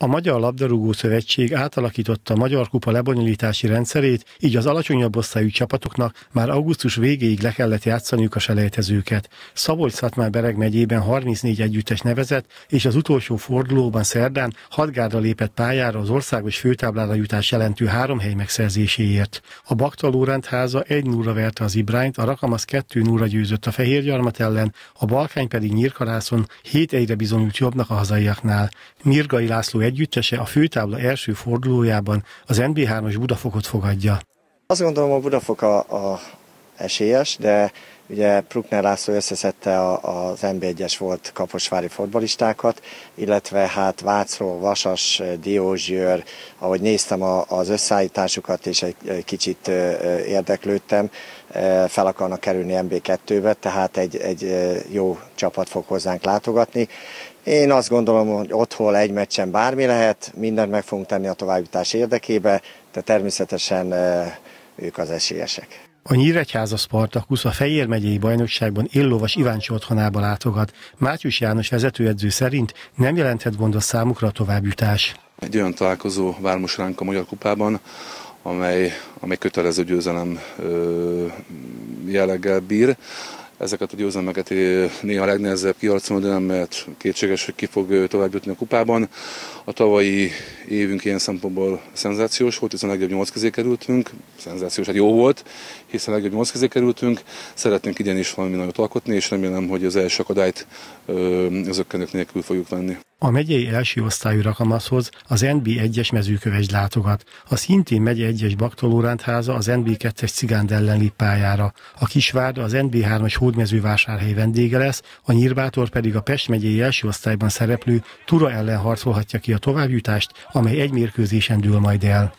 A Magyar Labdarúgó Szövetség átalakította a Magyar Kupa lebonyolítási rendszerét, így az alacsonyabb osztályú csapatoknak már augusztus végéig le kellett játszaniuk a selejtezőket. szabolcs bereg megyében 34 együttes nevezett, és az utolsó fordulóban szerdán hadgárda lépett pályára az országos főtáblára jutás jelentő három hely megszerzéséért. A Bakta Lórend háza egy núra verte az Ibrányt, a Rakamasz 2 núra győzött a Fehérgyarmat ellen, a Balkány pedig Nyírkarászon 7 egyre bizonyult jobbnak a hazaiaknál. Mirgai László együttese a főtábla első fordulójában az NB3-as Budafokot fogadja. Azt gondolom, a Budafok a, a esélyes, de ugye Prukner László összeszedte az NB1-es volt kaposvári fotbalistákat, illetve hát Vácról, Vasas, Diózsőr, ahogy néztem az összeállításukat, és egy kicsit érdeklődtem, fel akarnak kerülni NB2-be, tehát egy, egy jó csapat fog hozzánk látogatni. Én azt gondolom, hogy otthon egy meccsen bármi lehet, mindent meg fogunk tenni a továbbítás érdekébe, de természetesen ők az esélyesek. A Nyíregyháza Spartakusz a Fejér megyei bajnokságban Illovas Iváncsi otthonába látogat. Mátyus János vezetőedző szerint nem jelenthet gondot számukra a továbbjutás. Egy olyan találkozó vár most ránk a Magyar Kupában, amely, amely kötelező győzelem jelleggel bír. Ezeket a győzelmeket néha legnehezebb kiharcolni, de nem mert kétséges, hogy ki fog tovább jutni a kupában. A tavalyi évünk ilyen szempontból szenzációs volt, hiszen a legjobb nyolc közé kerültünk. Szenzációs, hát jó volt, hiszen a legjobb nyolc közé kerültünk. Szeretnénk idén is valami nagyot alkotni, és remélem, hogy az első akadályt az ökkenők nélkül fogjuk venni. A megyei első osztályú rakamaszhoz az NB1-es mezőköves látogat. A szintén megye 1-es Baktolórántháza az NB2-es Cigánd ellen pályára. A Kisvárda az NB3-as hódmezővásárhely vendége lesz, a Nyírbátor pedig a Pest megyei első osztályban szereplő Tura ellen harcolhatja ki a továbbjutást, amely egy mérkőzésen dől majd el.